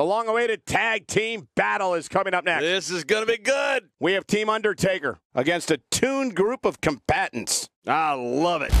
The long-awaited tag team battle is coming up next. This is going to be good. We have Team Undertaker against a tuned group of combatants. I love it.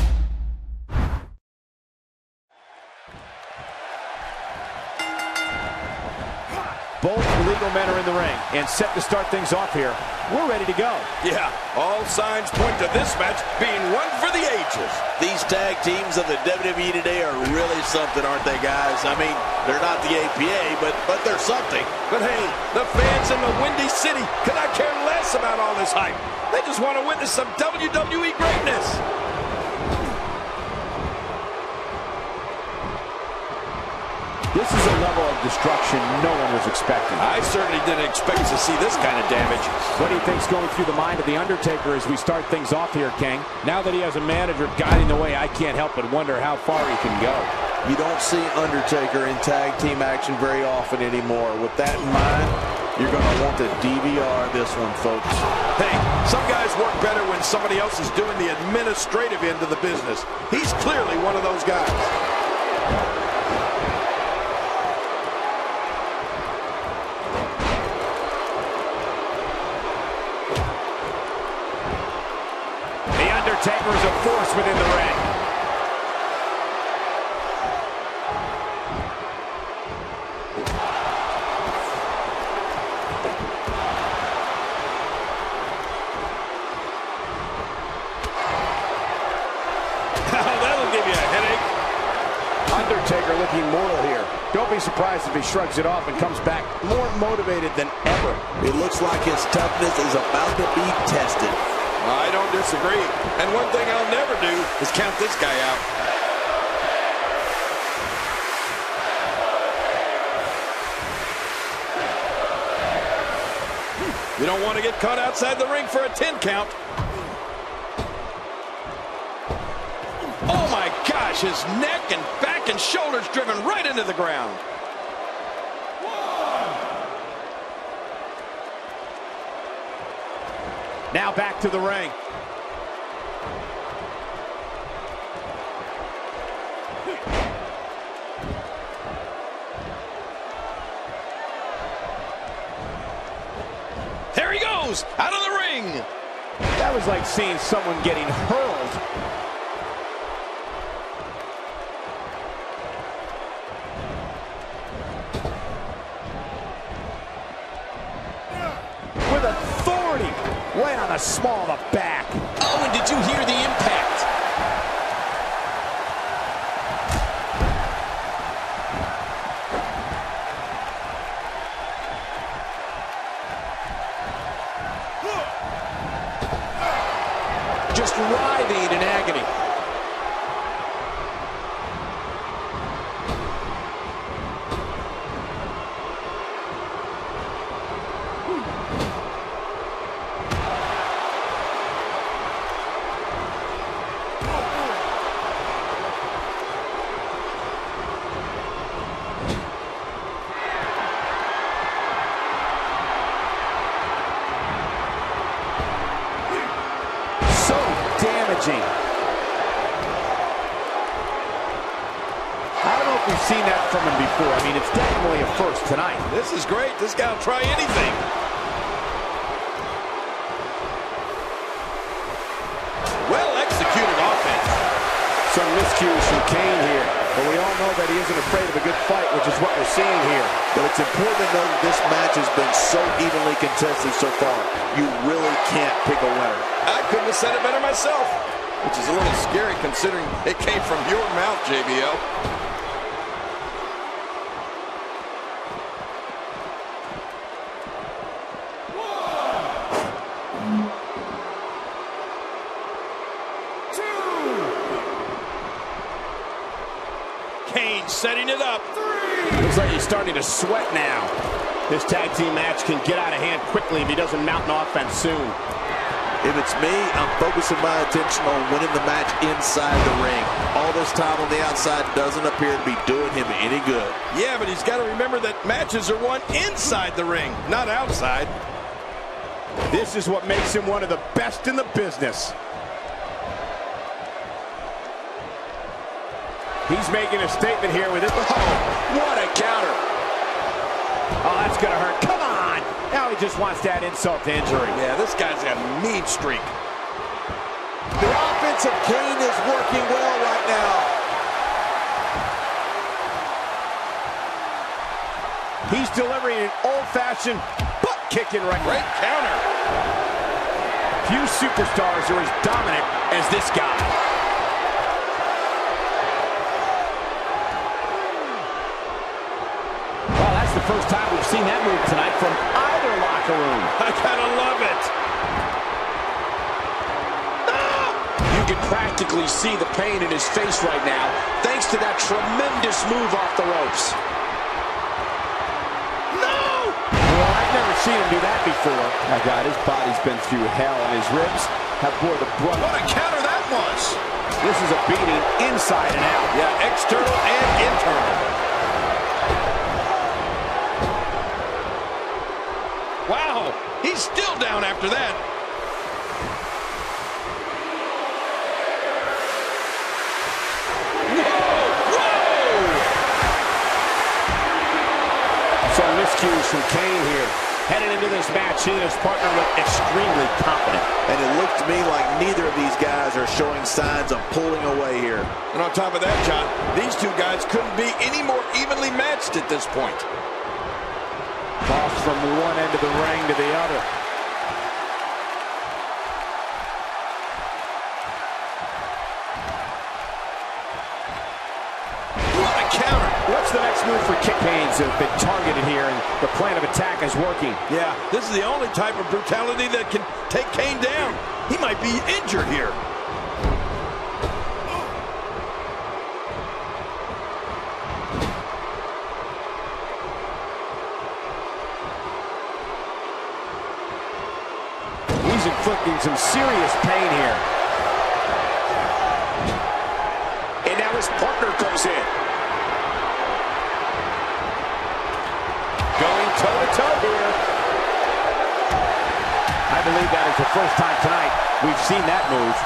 Both legal men are in the ring and set to start things off here. We're ready to go. Yeah, all signs point to this match being one for the ages. These tag teams of the WWE today are really something, aren't they, guys? I mean, they're not the APA, but, but they're something. But hey, the fans in the Windy City could not care less about all this hype. They just want to witness some WWE greatness. This is a level of destruction no one was expecting. I certainly didn't expect to see this kind of damage. What do you think's going through the mind of The Undertaker as we start things off here, King? Now that he has a manager guiding the way, I can't help but wonder how far he can go. You don't see Undertaker in tag team action very often anymore. With that in mind, you're going to want to DVR this one, folks. Hey, some guys work better when somebody else is doing the administrative end of the business. He's clearly one of those guys. Undertaker is a force within the ring. That'll give you a headache. Undertaker looking moral here. Don't be surprised if he shrugs it off and comes back more motivated than ever. It looks like his toughness is about to be tested. I don't disagree. And one thing I'll never do is count this guy out. You don't want to get caught outside the ring for a 10 count. Oh my gosh, his neck and back and shoulders driven right into the ground. Now back to the ring. There he goes, out of the ring. That was like seeing someone getting hurled. With authority, right on the small of the back. Oh, and did you hear the impact? Just writhing in agony. So damaging. I don't know if we've seen that from him before. I mean, it's definitely a first tonight. This is great. This guy will try anything. Well executed offense. Some miscues from Kane here. But we all know that he isn't afraid of a good fight, which is what we're seeing here. But it's important to know that this match has been so evenly contested so far. You really can't pick a winner. I couldn't have said it better myself. Which is a little scary considering it came from your mouth, JBL. Kane setting it up. Looks like he's starting to sweat now. This tag team match can get out of hand quickly if he doesn't mount an offense soon. If it's me, I'm focusing my attention on winning the match inside the ring. All this time on the outside doesn't appear to be doing him any good. Yeah, but he's got to remember that matches are won inside the ring, not outside. This is what makes him one of the best in the business. He's making a statement here with it. Oh, what a counter. Oh, that's going to hurt. Come on. Now he just wants that insult to injury. Yeah, this guy's got a mean streak. The offense of Kane is working well right now. He's delivering an old-fashioned butt-kicking right Great counter. Few superstars are as dominant as this guy. First time we've seen that move tonight from either locker room. I kind of love it. Ah! You can practically see the pain in his face right now, thanks to that tremendous move off the ropes. Well, I've never seen him do that before. My God, his body's been through hell, and his ribs have bore the brunt. What a counter that was. This is a beating inside and out. Yeah, external and internal. Wow, he's still down after that. Whoa, whoa! Some miscues from Kane here. Headed into this match, he and his partner look extremely confident. And it looked to me like neither of these guys are showing signs of pulling away here. And on top of that, John, these two guys couldn't be any more evenly matched at this point. From one end of the ring to the other. What a counter. What's the next move for Kick Canes have been targeted here, and the plan of attack is working. Yeah, this is the only type of brutality that can take Kane down. He might be injured here. He's inflicting some serious pain here. And now his partner comes in. Going toe-to-toe here. I believe that is the first time tonight we've seen that move.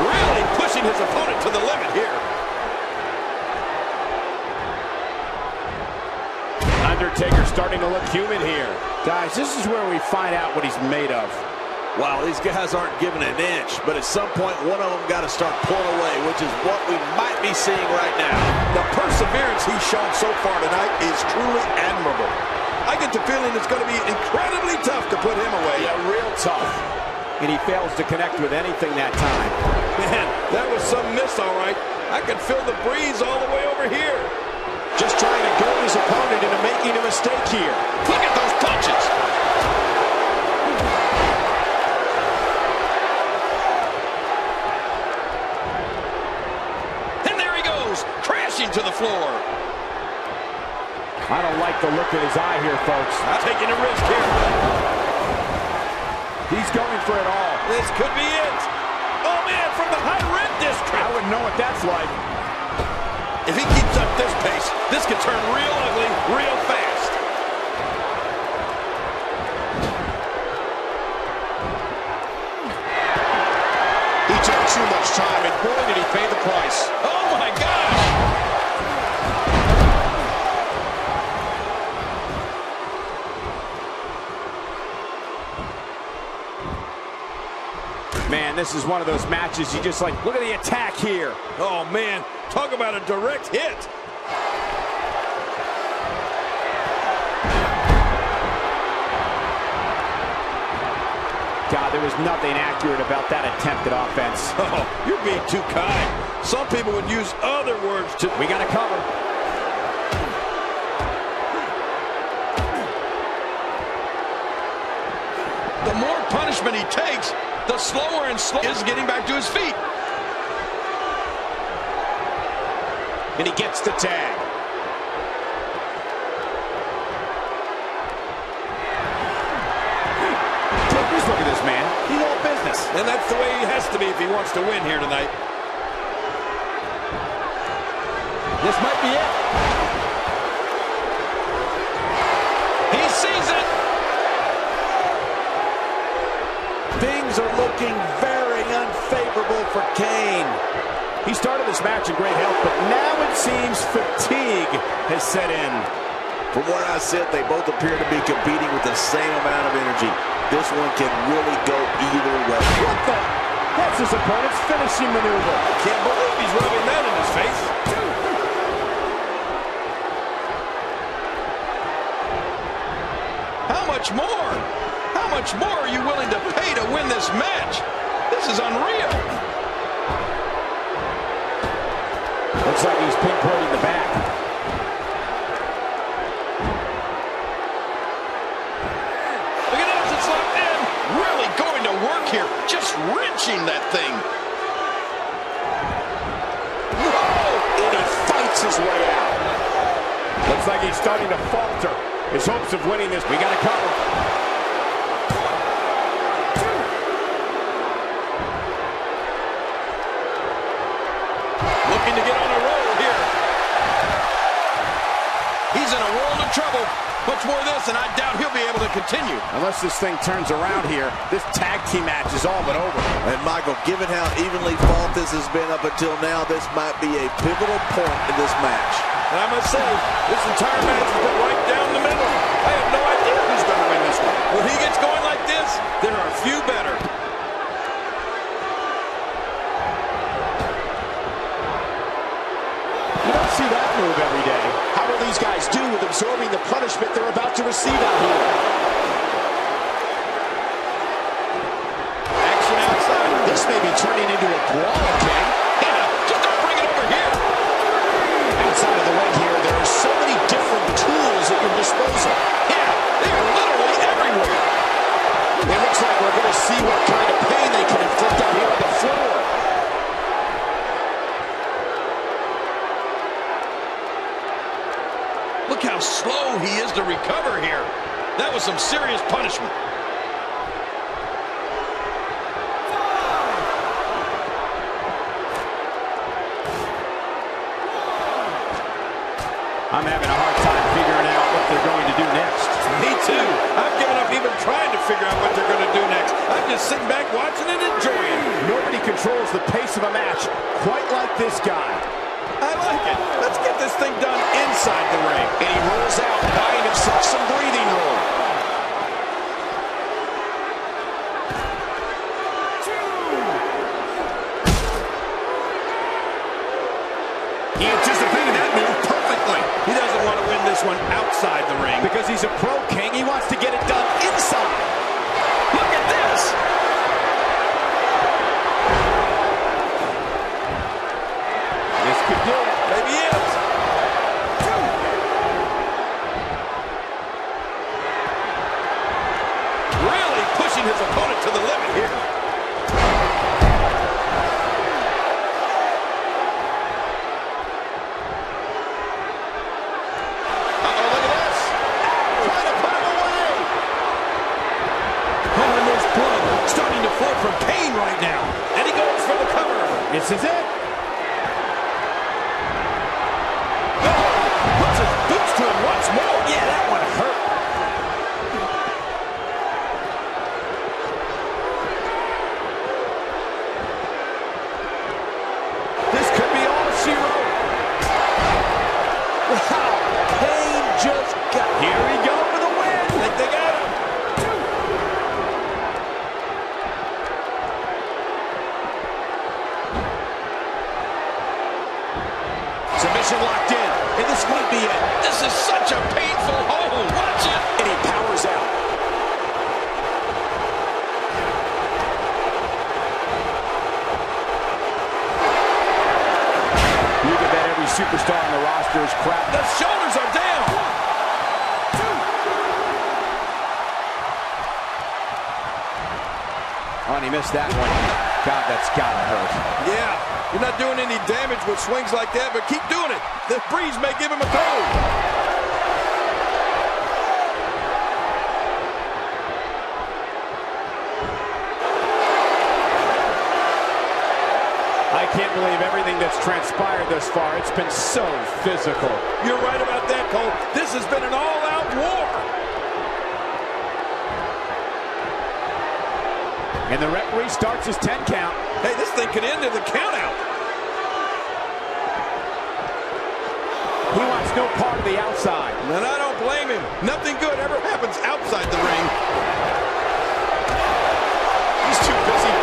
Really pushing his opponent to the limit here. Undertaker starting to look human here. Guys, this is where we find out what he's made of. Wow, these guys aren't giving an inch, but at some point, one of them got to start pulling away, which is what we might be seeing right now. The perseverance he's shown so far tonight is truly admirable. I get the feeling it's going to be incredibly tough to put him away. Yeah, real tough. And he fails to connect with anything that time. Man, that was some miss, all right. I can feel the breeze all the way over here. Just trying to goad his opponent into making a mistake here. Look at those punches. I don't like the look in his eye here, folks. Not taking a risk here. He's going for it all. This could be it. Oh, man, from the high red district. I wouldn't know what that's like. If he keeps up this pace, this could turn real ugly real fast. He took too much time, and boy, did he pay the price. Oh, my gosh. Man, this is one of those matches you just like, look at the attack here. Oh, man, talk about a direct hit. God, there was nothing accurate about that attempted offense. Oh, you're being too kind. Some people would use other words to... We got to cover. The more punishment he takes, the slower and slower is getting back to his feet. And he gets the tag. This look at this man. He's all business. And that's the way he has to be if he wants to win here tonight. This might be it. He sees it. Things are looking very unfavorable for Kane. He started this match in great health, but now it seems fatigue has set in. From where I sit, they both appear to be competing with the same amount of energy. This one can really go either way. What the? That's his opponent's finishing maneuver. Can't believe he's rubbing that in his face. How much more? How much more are you willing to pay to win this match? This is unreal. Looks like he's pinpointing the back. Look at this, it's locked in. Really going to work here, just wrenching that thing. Whoa! And he fights his way out. Looks like he's starting to falter. His hopes of winning this, we got to cover. Trouble. Much more of this, and I doubt he'll be able to continue. Unless this thing turns around here, this tag team match is all but over. And Michael, given how evenly fought this has been up until now, this might be a pivotal point in this match. And I must say, this entire match has been right down the middle. I have no idea who's going to win this one. When he gets going like this, there are a few better. You don't see that move every day. Will these guys do with absorbing the punishment they're about to receive out here? Action outside. This may be turning into a brawl, recover here. That was some serious punishment. I'm having a hard time figuring out what they're going to do next. Me too. I've given up even trying to figure out what they're going to do next. I'm just sitting back watching and enjoying. Nobody controls the pace of a match quite like this guy. I like it. Let's get this thing done inside the ring. And he rolls out, buying himself some breathing room. He anticipated that move perfectly. He doesn't want to win this one outside the ring. Because he's a pro superstar on the roster is crap. The shoulders are down. Oh, and he missed that one. God, that's gotta hurt. Yeah, you're not doing any damage with swings like that, but keep doing it. The breeze may give him a cold. I can't believe everything that's transpired thus far. It's been so physical. You're right about that, Cole. This has been an all-out war. And the referee starts his 10 count. Hey, this thing could end in the countout. He wants no part of the outside. And I don't blame him. Nothing good ever happens outside the ring. He's too busy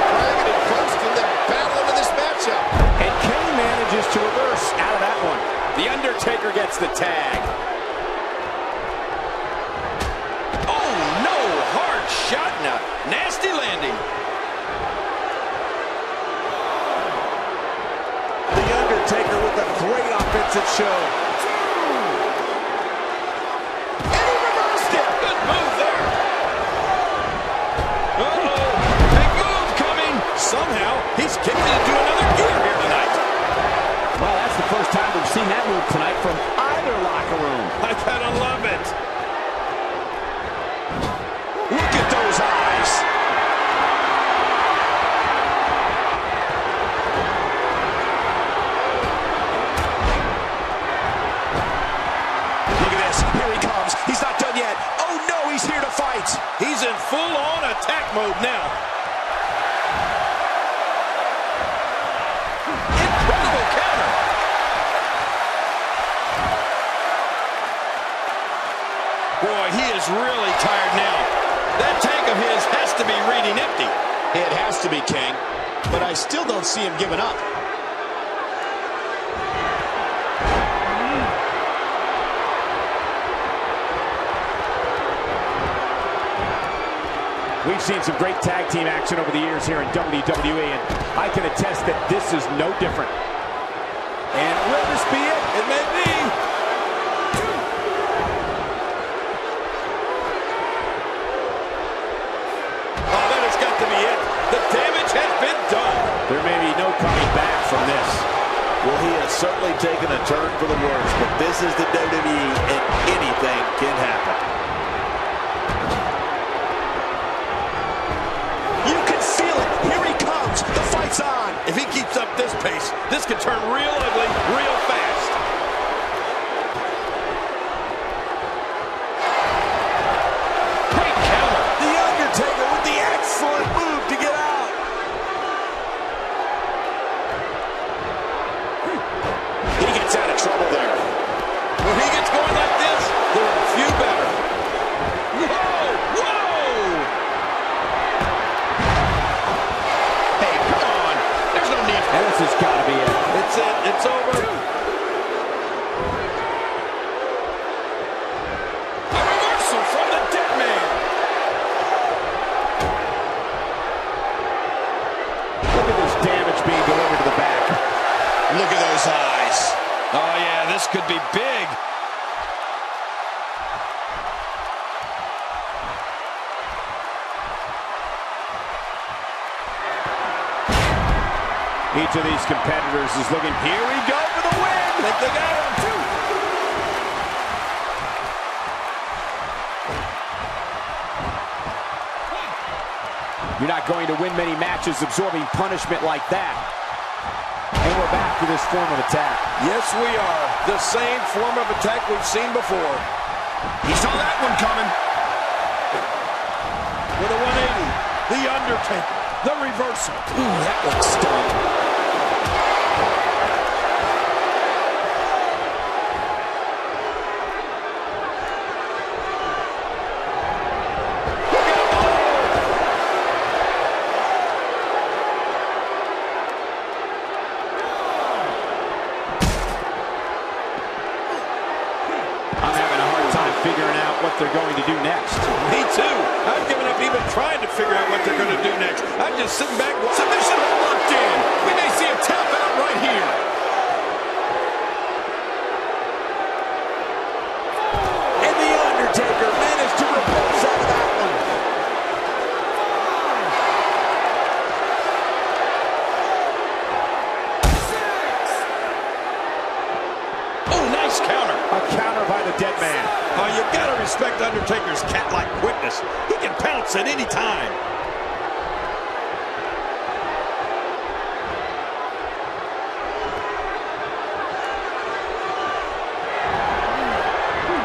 to reverse out of that one. The Undertaker gets the tag. Oh, no. Hard shot and a nasty landing. The Undertaker with a great offensive show. That move tonight from either locker room. I gotta love it. Look at those eyes. Look at this. Here he comes. He's not done yet. Oh, no, he's here to fight. He's in full-on attack mode now. To be reading empty. It has to be, King. But I still don't see him giving up. We've seen some great tag team action over the years here in WWE, and I can attest that this is no different. And will this be it? It may be. Oh, that has got to be it. The damage has been done. There may be no coming back from this. Well, he has certainly taken a turn for the worse, but this is the WWE, and anything can happen. You can feel it. Here he comes. The fight's on. If he keeps up this pace, this could turn real ugly real they got him, too. You're not going to win many matches absorbing punishment like that. And we're back to this form of attack. Yes, we are. The same form of attack we've seen before. He saw that one coming. With a 180, The Undertaker, the reversal. Ooh, that looks stung. Just sitting back. Submission locked in. We may see a tap out right here. And The Undertaker managed to reverse out of that one. Oh, nice counter. A counter by the dead man. Oh, you got to respect Undertaker's cat-like quickness. He can pounce at any time.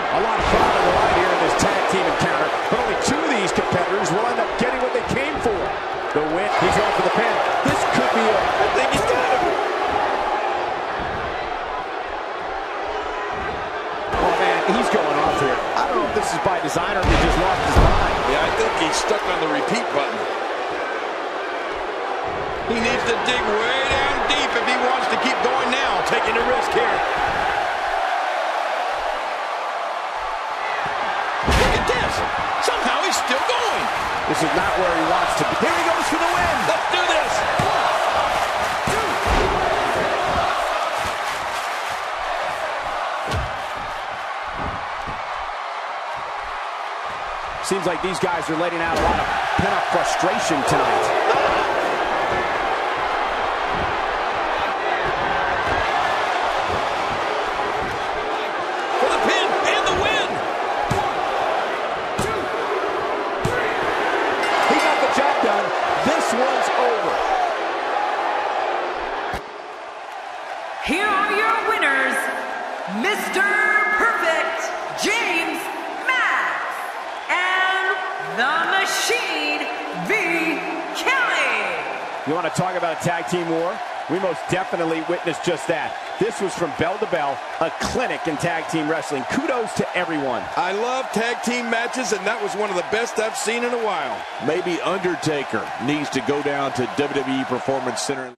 A lot of pride on the line here in this tag team encounter, but only two of these will end up getting what they came for. The win. He's going for the pin. This could be it. I think he's got him. Oh, involved here. I don't know if this is by design or if he just lost his mind. Yeah, I think he's stuck on the repeat button. He needs to dig way down deep if he wants to keep going now, taking a risk here. This is not where he wants to be. Here he goes for the win. Let's do this. Seems like these guys are letting out a lot of pent-up frustration tonight. Want to talk about a tag team war? We most definitely witnessed just that. This was from bell to bell, a clinic in tag team wrestling. Kudos to everyone. I love tag team matches, and that was one of the best I've seen in a while. Maybe Undertaker needs to go down to WWE Performance Center.